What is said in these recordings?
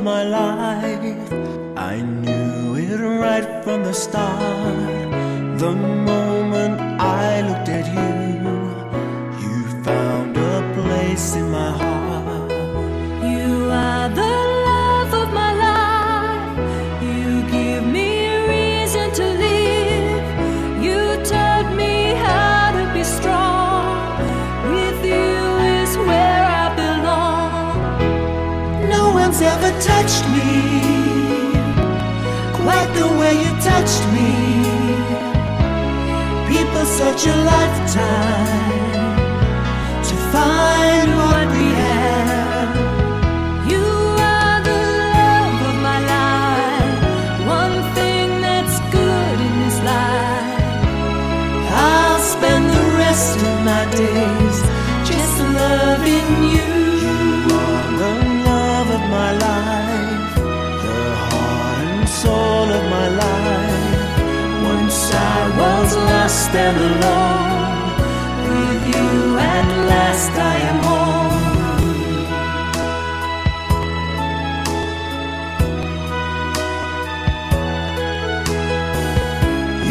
my life. I knew it right from the start. The moment I looked at you, you found a place in my heart. never touched me quite the way you touched me. People, such a lifetime. stand alone. With you at last I am home.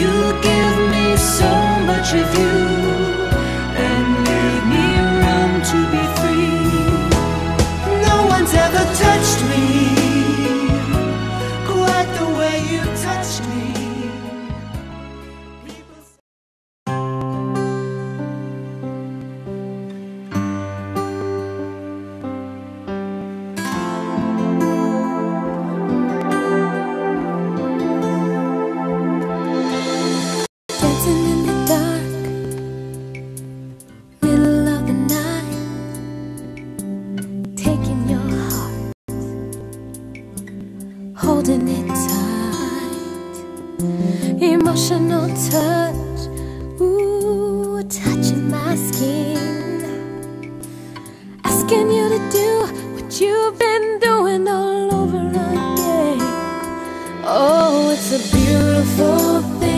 You give me so much of you. emotional touch. Ooh, touching my skin. Asking you to do what you've been doing all over again. Oh, it's a beautiful thing.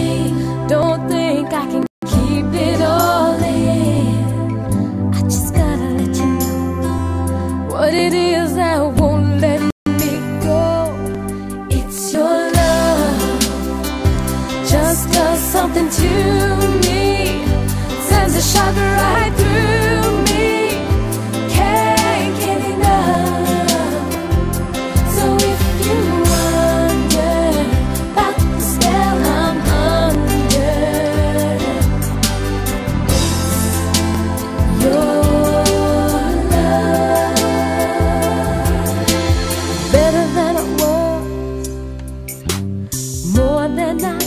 and I.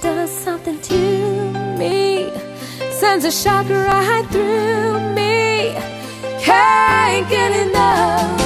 does something to me. Sends a shock right through me. Can't get enough.